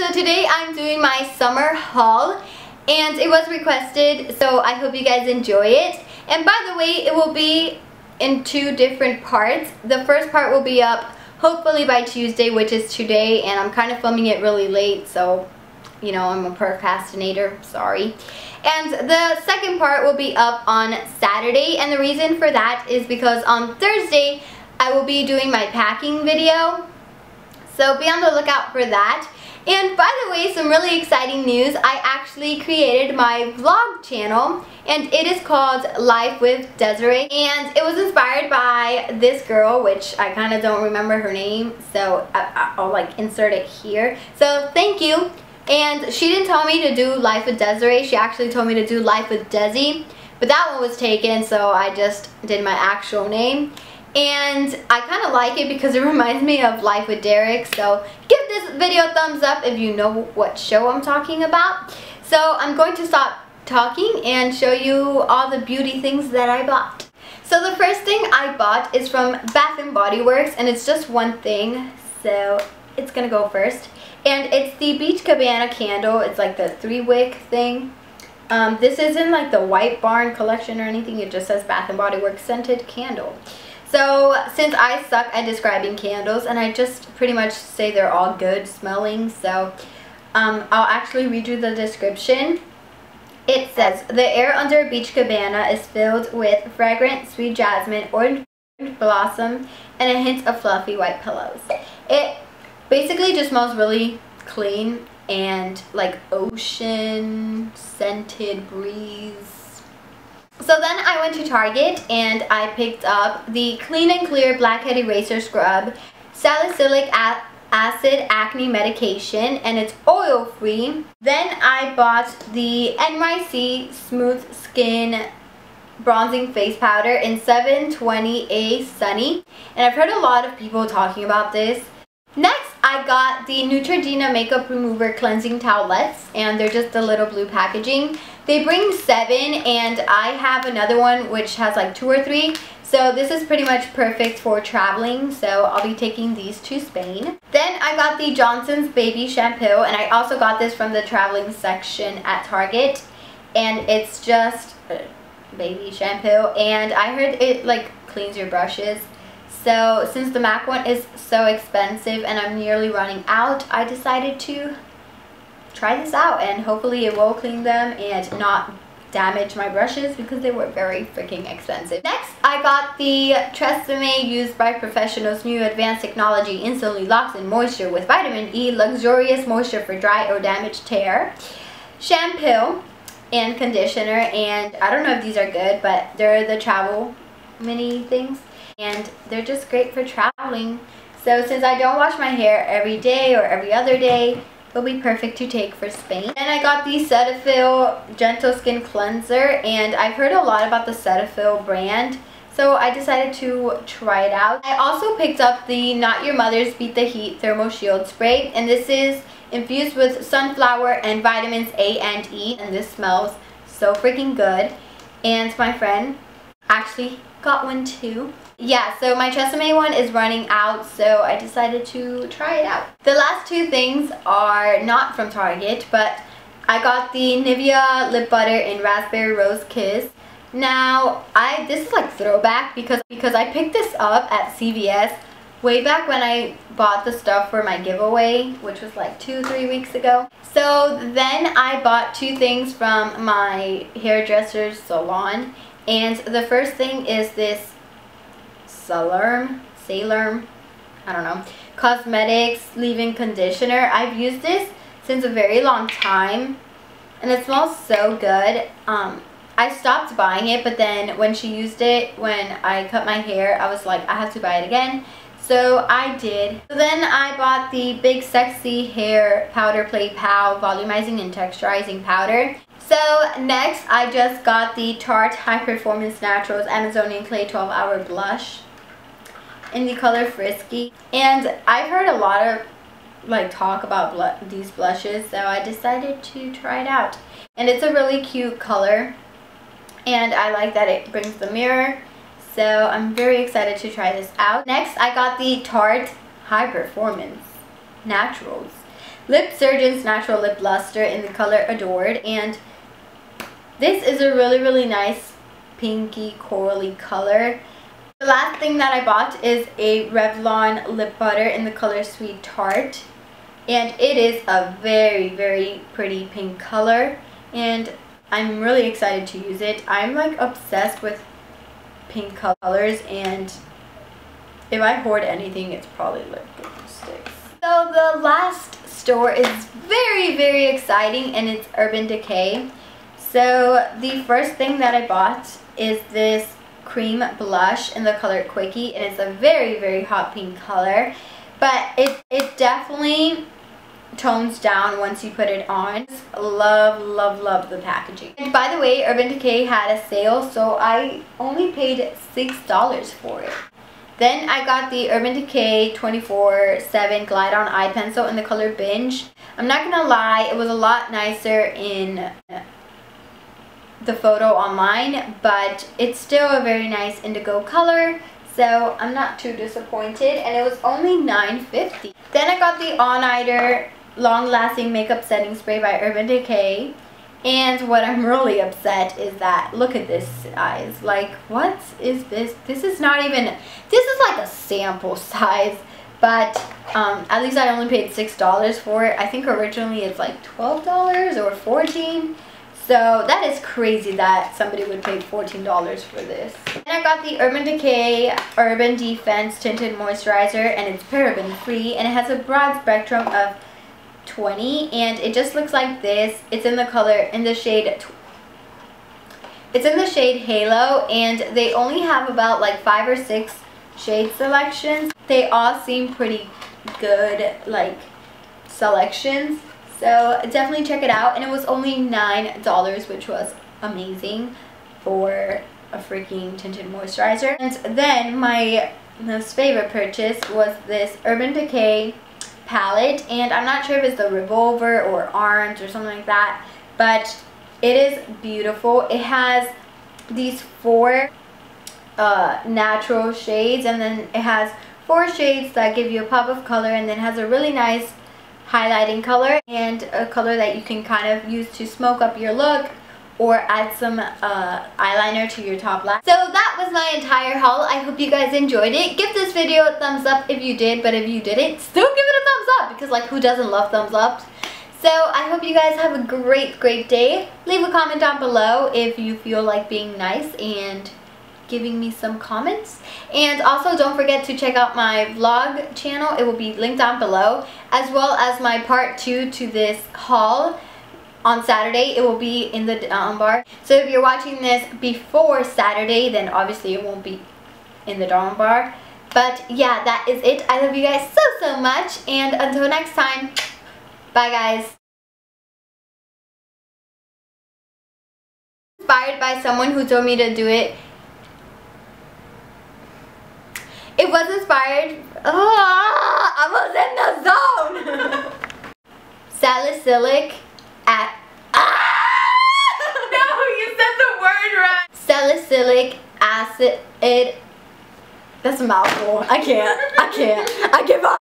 so today I'm doing my summer haul and it was requested so I hope you guys enjoy it. And by the way, it will be in two different parts. The first part will be up hopefully by Tuesday, which is today, and I'm kind of filming it really late, so, you know, I'm a procrastinator, sorry. And the second part will be up on Saturday, and the reason for that is because on Thursday, I will be doing my packing video. So be on the lookout for that. And by the way, some really exciting news. I actually created my vlog channel and it is called Life with Desiree and it was inspired by this girl which I kind of don't remember her name so I, will like insert it here. So thank you. And she didn't tell me to do Life with Desiree. She actually told me to do Life with Desi. But that one was taken so I just did my actual name and I kind of like it because it reminds me of Life with Derek so give this video a thumbs up if you know what show I'm talking about. So I'm going to stop talking and show you all the beauty things that I bought. So the first thing I bought is from Bath & Body Works and it's just one thing so it's gonna go first. And it's the Beach Cabana candle. It's like the three wick thing. Um, this isn't like the White Barn collection or anything. It just says Bath & Body Works scented candle so since I suck at describing candles and I just pretty much say they're all good smelling so um, I'll actually read you the description. It says, the air under Beach Cabana is filled with fragrant sweet jasmine, orange blossom, and a hint of fluffy white pillows. It basically just smells really clean and like ocean scented breeze so then I went to Target and I picked up the Clean and Clear Blackhead Eraser Scrub Salicylic Acid Acne Medication and it's oil free. Then I bought the NYC Smooth Skin bronzing face powder in 720A Sunny and I've heard a lot of people talking about this. Next I got the Neutrogena Makeup Remover Cleansing Towelettes and they're just a little blue packaging. They bring seven and I have another one which has like two or three. So this is pretty much perfect for traveling. So I'll be taking these to Spain. Then I got the Johnson's Baby Shampoo and I also got this from the traveling section at Target. And it's just uh, baby shampoo and I heard it like cleans your brushes. So since the MAC one is so expensive and I'm nearly running out, I decided to try this out and hopefully it will clean them and not damage my brushes because they were very freaking expensive. Next, I got the Tresemme used by professionals new advanced technology instantly locks in moisture with vitamin E luxurious moisture for dry or damaged hair. Shampoo and conditioner and I don't know if these are good but they're the travel mini things and they're just great for traveling. So since I don't wash my hair every day or every other day, will be perfect to take for Spain. And I got the Cetaphil Gentle Skin Cleanser and I've heard a lot about the Cetaphil brand. So I decided to try it out. I also picked up the Not Your Mother's Beat the Heat Thermal Shield Spray and this is infused with sunflower and vitamins A and E and this smells so freaking good. And my friend actually got one too yeah, so my Tresemme one is running out, so I decided to try it out. The last two things are not from Target, but I got the Nivea lip butter in Raspberry Rose Kiss. Now, I this is like throwback because because I picked this up at CVS way back when I bought the stuff for my giveaway, which was like two, three weeks ago. So then I bought two things from my hairdresser's salon. And the first thing is this Salerm, Salerm, I don't know, Cosmetics Leave-In Conditioner. I've used this since a very long time and it smells so good. Um, I stopped buying it, but then when she used it, when I cut my hair, I was like, I have to buy it again. So I did. So then I bought the Big Sexy Hair Powder Play Pow Volumizing and Texturizing Powder. So next, I just got the Tarte High Performance Naturals Amazonian Clay 12 Hour Blush in the color Frisky. And I've heard a lot of like talk about these blushes so I decided to try it out. And it's a really cute color and I like that it brings the mirror so I'm very excited to try this out. Next I got the Tarte High Performance Naturals. LipSurgence Natural Lip Luster in the color Adored. And this is a really, really nice pinky corally color. The last thing that I bought is a Revlon lip butter in the color Sweet Tart. And it is a very, very pretty pink color. And I'm really excited to use it. I'm like obsessed with pink colors and if I hoard anything, it's probably lip sticks. So the last store is very, very exciting and it's Urban Decay. So the first thing that I bought is this cream blush in the color Quickie. And it's a very, very hot pink color. But it, it definitely tones down once you put it on. Love, love, love the packaging. And by the way, Urban Decay had a sale, so I only paid $6 for it. Then I got the Urban Decay 24-7 Glide On Eye Pencil in the color Binge. I'm not gonna lie, it was a lot nicer in the photo online, but it's still a very nice indigo color. So I'm not too disappointed and it was only $9.50. Then I got the All Nighter long lasting makeup setting spray by Urban Decay. And what I'm really upset is that, look at this size. Like, what is this? This is not even, this is like a sample size. But um, at least I only paid $6 for it. I think originally it's like $12 or 14 so that is crazy that somebody would pay $14 for this. And I got the Urban Decay Urban Defense Tinted Moisturizer and it's paraben free and it has a broad spectrum of 20 and it just looks like this. It's in the color, in the shade, it's in the shade Halo and they only have about like five or six shade selections. They all seem pretty good like selections. So definitely check it out. And it was only $9 which was amazing for a freaking tinted moisturizer. And then my most favorite purchase was this Urban Decay palette. And I'm not sure if it's the revolver or orange or something like that but it is beautiful. It has these four uh, natural shades and then it has four shades that give you a pop of color and then has a really nice highlighting color and a color that you can kind of use to smoke up your look or add some uh, eyeliner to your top lash. So that was my entire haul. I hope you guys enjoyed it. Give this video a thumbs up if you did, but if you didn't, still give it a thumbs up because like who doesn't love thumbs ups? So I hope you guys have a great, great day. Leave a comment down below if you feel like being nice and giving me some comments. And also don't forget to check out my vlog channel. It will be linked down below as well as my part two to this haul on Saturday. It will be in the down bar. So if you're watching this before Saturday, then obviously it won't be in the down bar. But yeah, that is it. I love you guys so, so much. And until next time, bye guys. Inspired by someone who told me to do it. It was inspired. Oh, I was in the zone. Salicylic at ah! No, you said the word right. Salicylic acid. That's a mouthful. I can't. I can't. I give up.